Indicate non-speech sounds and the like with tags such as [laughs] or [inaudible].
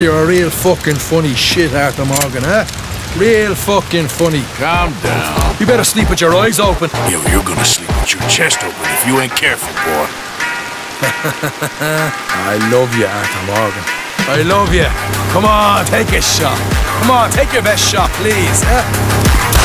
You're a real fucking funny shit, Arthur Morgan, huh? Real fucking funny. Calm down. You better sleep with your eyes open. Yo, you're gonna sleep with your chest open if you ain't careful, boy. [laughs] I love you, Arthur Morgan. I love you. Come on, take a shot. Come on, take your best shot, please. Huh?